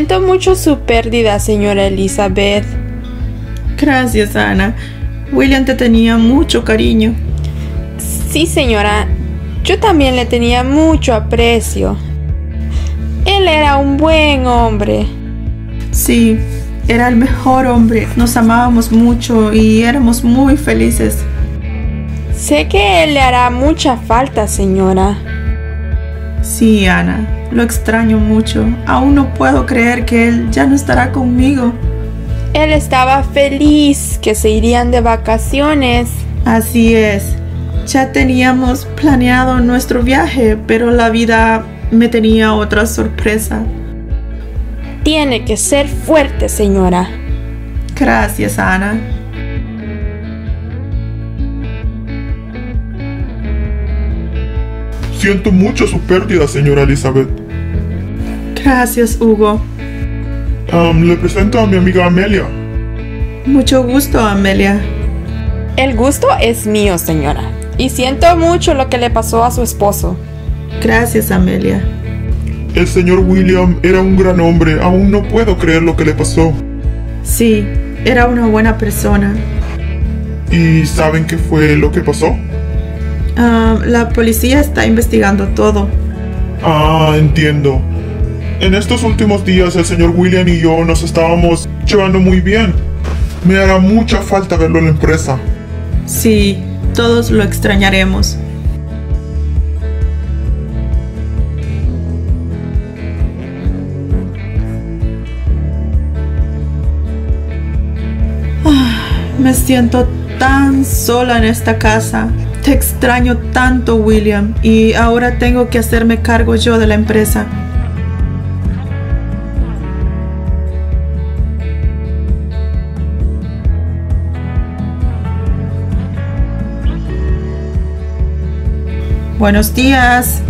Siento mucho su pérdida, señora Elizabeth. Gracias, Ana. William te tenía mucho cariño. Sí, señora. Yo también le tenía mucho aprecio. Él era un buen hombre. Sí, era el mejor hombre. Nos amábamos mucho y éramos muy felices. Sé que él le hará mucha falta, señora. Sí, Ana, lo extraño mucho. Aún no puedo creer que él ya no estará conmigo. Él estaba feliz que se irían de vacaciones. Así es. Ya teníamos planeado nuestro viaje, pero la vida me tenía otra sorpresa. Tiene que ser fuerte, señora. Gracias, Ana. Siento mucho su pérdida, señora Elizabeth. Gracias, Hugo. Le presento a mi amiga Amelia. Mucho gusto, Amelia. El gusto es mío, señora. Y siento mucho lo que le pasó a su esposo. Gracias, Amelia. El señor William era un gran hombre. Aún no puedo creer lo que le pasó. Sí, era una buena persona. ¿Y saben qué fue lo que pasó? Ah, la policía está investigando todo. Ah, entiendo. En estos últimos días el señor William y yo nos estábamos llevando muy bien. Me hará mucha falta verlo en la empresa. Sí, todos lo extrañaremos. Ah, Me siento tan sola en esta casa. Te extraño tanto, William, y ahora tengo que hacerme cargo yo de la empresa. Buenos días.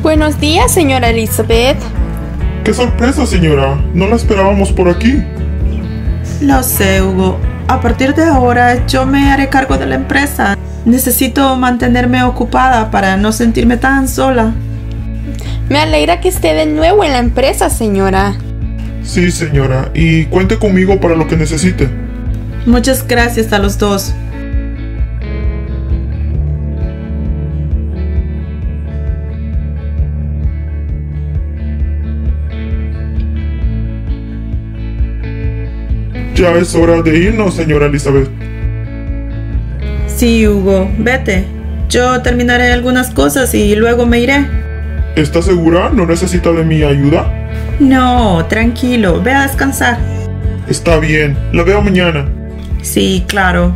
Buenos días, señora Elizabeth. ¡Qué sorpresa, señora! No la esperábamos por aquí. Lo sé, Hugo. A partir de ahora yo me haré cargo de la empresa. Necesito mantenerme ocupada para no sentirme tan sola. Me alegra que esté de nuevo en la empresa, señora. Sí, señora. Y cuente conmigo para lo que necesite. Muchas gracias a los dos. Ya es hora de irnos, señora Elizabeth. Sí, Hugo, vete. Yo terminaré algunas cosas y luego me iré. ¿Está segura? ¿No necesita de mi ayuda? No, tranquilo, ve a descansar. Está bien. La veo mañana. Sí, claro.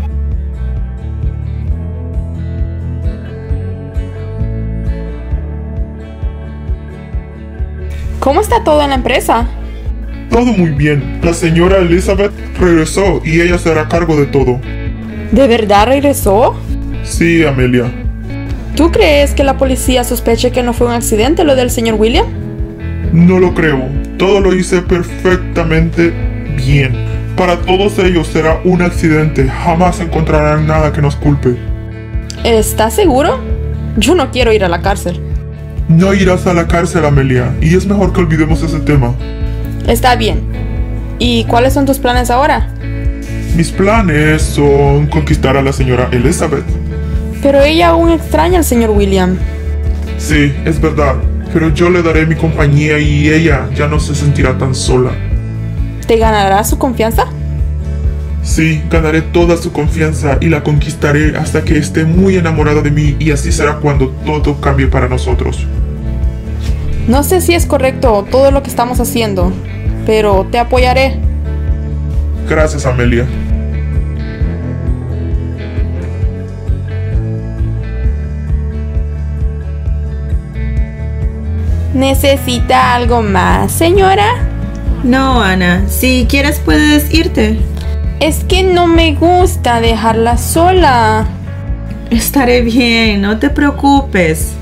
¿Cómo está todo en la empresa? Todo muy bien. La señora Elizabeth regresó y ella se hará cargo de todo. ¿De verdad regresó? Sí, Amelia. ¿Tú crees que la policía sospeche que no fue un accidente lo del señor William? No lo creo. Todo lo hice perfectamente bien. Para todos ellos será un accidente. Jamás encontrarán nada que nos culpe. ¿Estás seguro? Yo no quiero ir a la cárcel. No irás a la cárcel, Amelia, y es mejor que olvidemos ese tema. Está bien. ¿Y cuáles son tus planes ahora? Mis planes son conquistar a la señora Elizabeth. Pero ella aún extraña al señor William. Sí, es verdad, pero yo le daré mi compañía y ella ya no se sentirá tan sola. ¿Te ganará su confianza? Sí, ganaré toda su confianza y la conquistaré hasta que esté muy enamorada de mí y así será cuando todo cambie para nosotros. No sé si es correcto todo lo que estamos haciendo, pero te apoyaré. Gracias, Amelia. ¿Necesita algo más, señora? No, Ana, si quieres puedes irte. Es que no me gusta dejarla sola. Estaré bien, no te preocupes.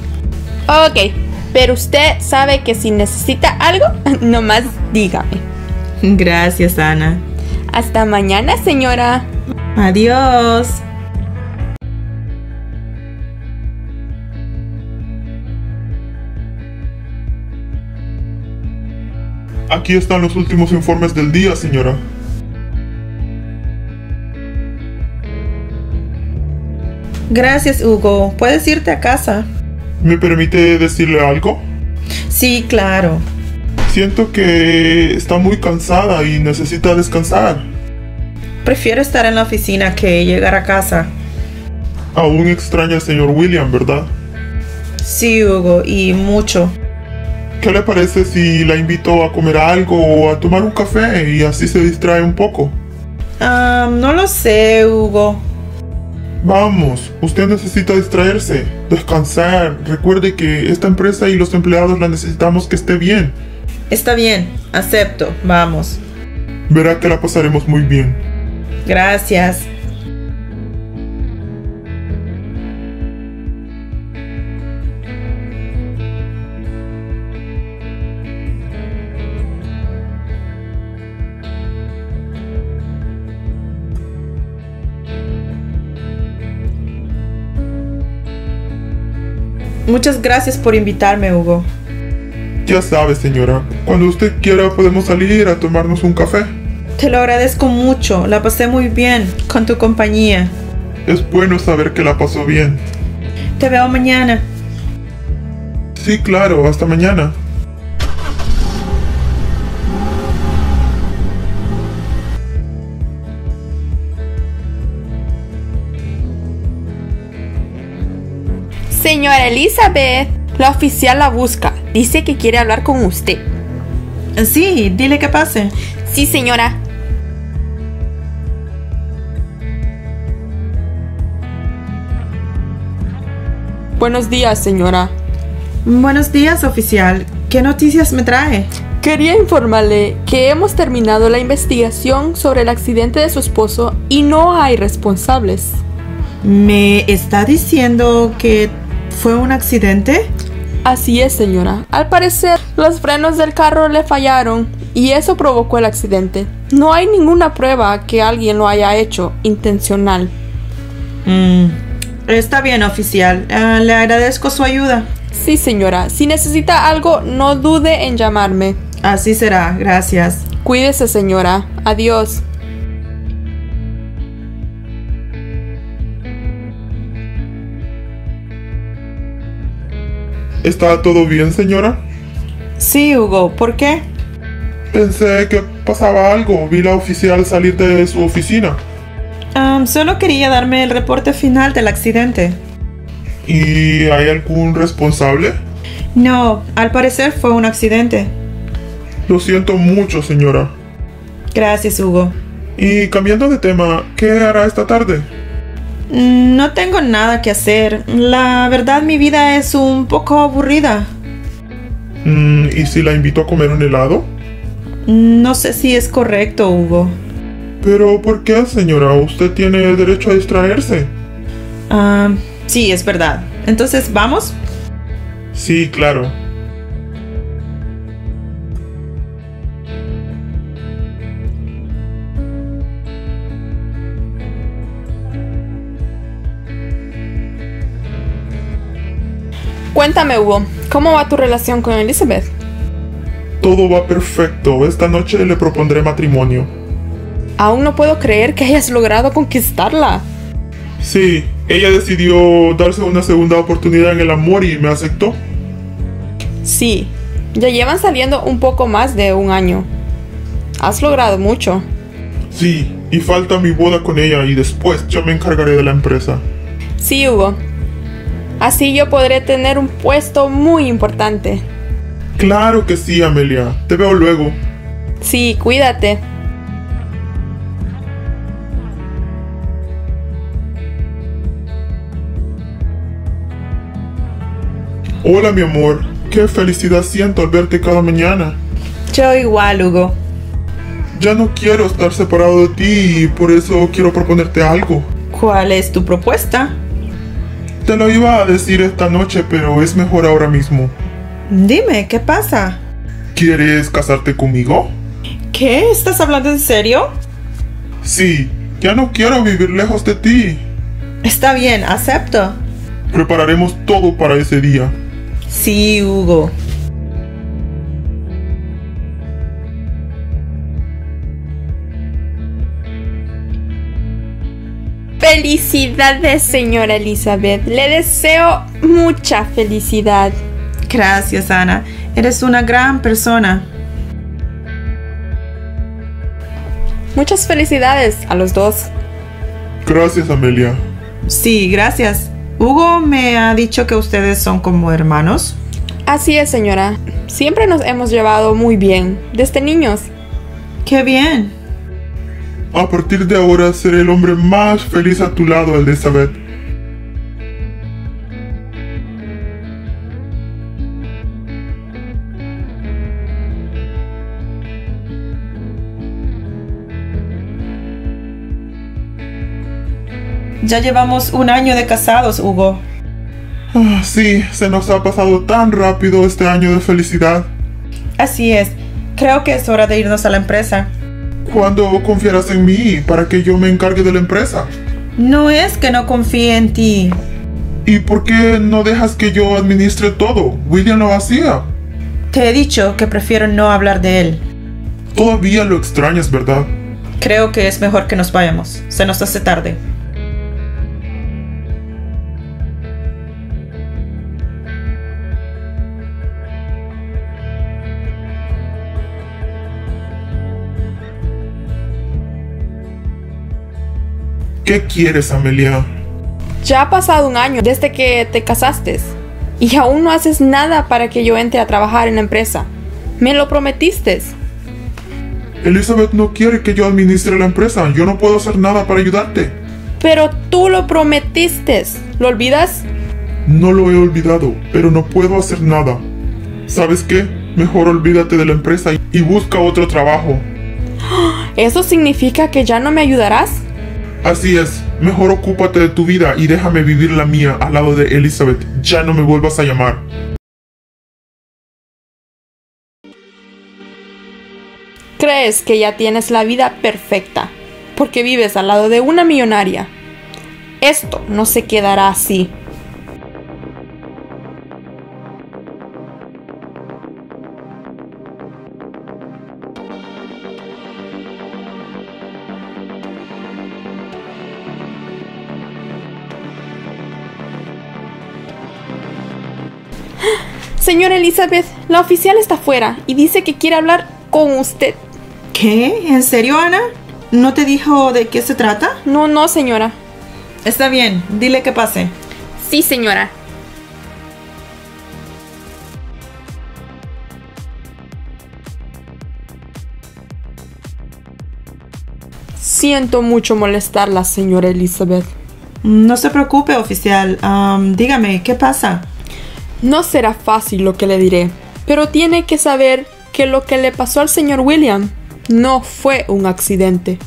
Ok, pero usted sabe que si necesita algo, nomás dígame. Gracias, Ana. Hasta mañana, señora. Adiós. Aquí están los últimos informes del día, señora. Gracias, Hugo. Puedes irte a casa. ¿Me permite decirle algo? Sí, claro. Siento que está muy cansada y necesita descansar. Prefiero estar en la oficina que llegar a casa. Aún extraña al señor William, ¿verdad? Sí, Hugo, y mucho. ¿Qué le parece si la invito a comer algo o a tomar un café y así se distrae un poco? Ah, no lo sé, Hugo. Vamos, usted necesita distraerse, descansar. Recuerde que esta empresa y los empleados la necesitamos que esté bien. Está bien, acepto. Vamos. Verá que la pasaremos muy bien. Gracias. Muchas gracias por invitarme, Hugo. Ya sabe, señora, cuando usted quiera podemos salir a tomarnos un café. Te lo agradezco mucho. La pasé muy bien con tu compañía. Es bueno saber que la pasó bien. Te veo mañana. Sí, claro, hasta mañana. Elizabeth, la oficial la busca. Dice que quiere hablar con usted. Sí, dile que pase. Sí, señora. Buenos días, señora. Buenos días, oficial. ¿Qué noticias me trae? Quería informarle que hemos terminado la investigación sobre el accidente de su esposo y no hay responsables. ¿Me está diciendo que fue un accidente? Así es, señora. Al parecer, los frenos del carro le fallaron y eso provocó el accidente. No hay ninguna prueba que alguien lo haya hecho intencional. Mm, está bien, oficial. Ah, le agradezco su ayuda. Sí, señora. Si necesita algo, no dude en llamarme. Así será. Gracias. Cuídese, señora. Adiós. ¿Está todo bien, señora? Sí, Hugo. ¿Por qué? Pensé que pasaba algo. Vi la oficial salir de su oficina. Solo quería darme el reporte final del accidente. ¿Y hay algún responsable? No, al parecer fue un accidente. Lo siento mucho, señora. Gracias, Hugo. Y cambiando de tema, ¿qué hará esta tarde? No tengo nada que hacer. La verdad, mi vida es un poco aburrida. Mm, ¿Y si la invito a comer un helado? No sé si es correcto, Hugo. Pero ¿por qué, señora? Usted tiene derecho a distraerse. Ah, sí, es verdad. Entonces, ¿vamos? Sí, claro. Cuéntame, Hugo, ¿cómo va tu relación con Elizabeth? Todo va perfecto. Esta noche le propondré matrimonio. Aún no puedo creer que hayas logrado conquistarla. Sí, ella decidió darse una segunda oportunidad en el amor y me aceptó. Sí, ya llevan saliendo un poco más de un año. Has logrado mucho. Sí, y falta mi boda con ella y después yo me encargaré de la empresa. Sí, Hugo. Así yo podré tener un puesto muy importante. Claro que sí, Amelia. Te veo luego. Sí, cuídate. Hola, mi amor. Qué felicidad siento al verte cada mañana. Yo igual, Hugo. Ya no quiero estar separado de ti y por eso quiero proponerte algo. ¿Cuál es tu propuesta? Te lo iba a decir esta noche, pero es mejor ahora mismo. Dime, ¿qué pasa? ¿Quieres casarte conmigo? ¿Qué? ¿Estás hablando en serio? Sí, ya no quiero vivir lejos de ti. Está bien, acepto. Prepararemos todo para ese día. Sí, Hugo. Felicidades, señora Elizabeth. Le deseo mucha felicidad. Gracias, Ana. Eres una gran persona. Muchas felicidades a los dos. Gracias, Amelia. Sí, gracias. Hugo me ha dicho que ustedes son como hermanos. Así es, señora. Siempre nos hemos llevado muy bien, desde niños. Qué bien. A partir de ahora seré el hombre más feliz a tu lado, Elizabeth. Ya llevamos un año de casados, Hugo. Ah, sí, se nos ha pasado tan rápido este año de felicidad. Así es. Creo que es hora de irnos a la empresa. ¿Cuándo confiarás en mí para que yo me encargue de la empresa? No es que no confíe en ti. ¿Y por qué no dejas que yo administre todo? William lo hacía. Te he dicho que prefiero no hablar de él. Todavía lo extrañas, ¿verdad? Creo que es mejor que nos vayamos. Se nos hace tarde. ¿Qué quieres, Amelia? Ya ha pasado un año desde que te casaste y aún no haces nada para que yo entre a trabajar en la empresa. Me lo prometiste. Elizabeth no quiere que yo administre la empresa. Yo no puedo hacer nada para ayudarte. Pero tú lo prometiste. ¿Lo olvidas? No lo he olvidado, pero no puedo hacer nada. ¿Sabes qué? Mejor olvídate de la empresa y busca otro trabajo. ¿Eso significa que ya no me ayudarás? Así es, mejor ocúpate de tu vida y déjame vivir la mía al lado de Elizabeth. Ya no me vuelvas a llamar. Crees que ya tienes la vida perfecta, porque vives al lado de una millonaria. Esto no se quedará así. Señora Elizabeth, la oficial está afuera y dice que quiere hablar con usted. ¿Qué? ¿En serio, Ana? ¿No te dijo de qué se trata? No, no, señora. Está bien, dile que pase. Sí, señora. Siento mucho molestarla, señora Elizabeth. No se preocupe, oficial. Am, dígame, ¿qué pasa? No será fácil lo que le diré, pero tiene que saber que lo que le pasó al señor William no fue un accidente.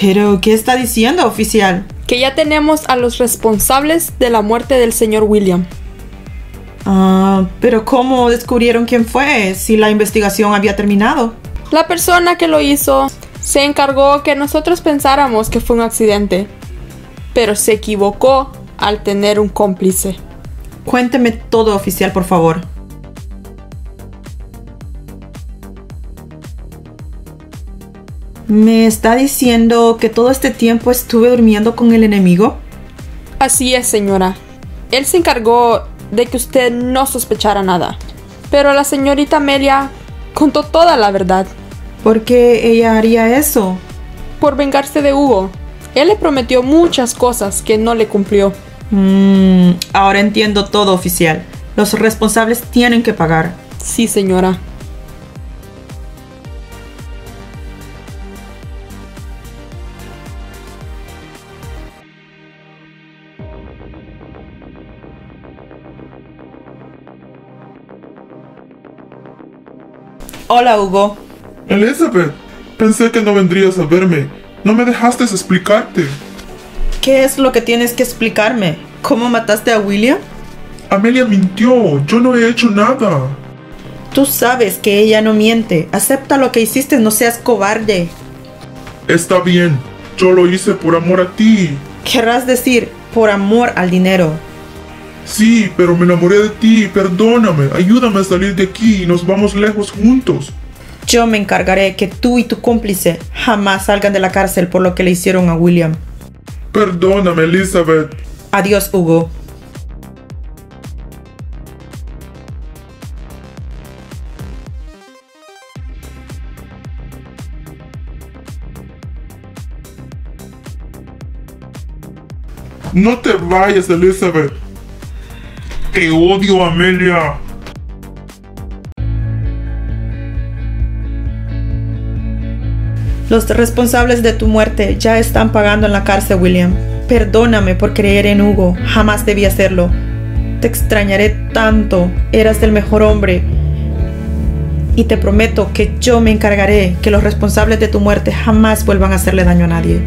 ¿Pero qué está diciendo, oficial? Que ya tenemos a los responsables de la muerte del señor William. Ah, pero ¿cómo descubrieron quién fue si la investigación había terminado? La persona que lo hizo se encargó que nosotros pensáramos que fue un accidente, pero se equivocó al tener un cómplice. Cuénteme todo, oficial, por favor. ¿Me está diciendo que todo este tiempo estuve durmiendo con el enemigo? Así es, señora. Él se encargó de que usted no sospechara nada. Pero la señorita Amelia contó toda la verdad ¿Por qué ella haría eso? por vengarse de Hugo. Él le prometió muchas cosas que no le cumplió. Mm, ahora entiendo todo, oficial. Los responsables tienen que pagar. Sí, señora. Hola, Hugo. Elizabeth, pensé que no vendrías a verme. No me dejaste explicarte. ¿Qué es lo que tienes que explicarme? ¿Cómo mataste a William? Amelia mintió. Yo no he hecho nada. Tú sabes que ella no miente. Acepta lo que hiciste, no seas cobarde. Está bien. Yo lo hice por amor a ti. Querrás decir, por amor al dinero. Sí, pero me enamoré de ti. Perdóname. Ayúdame a salir de aquí y nos vamos lejos juntos. Yo me encargaré que tú y tu cómplice jamás salgan de la cárcel por lo que le hicieron a William. Perdóname, Elizabeth. Adiós, Hugo. No te vayas, Elizabeth. Te odio, Amelia. Los responsables de tu muerte ya están pagando en la cárcel, William. Perdóname por creer en Hugo. Jamás debí hacerlo. Te extrañaré tanto. Eras el mejor hombre. Y te prometo que yo me encargaré que los responsables de tu muerte jamás vuelvan a hacerle daño a nadie.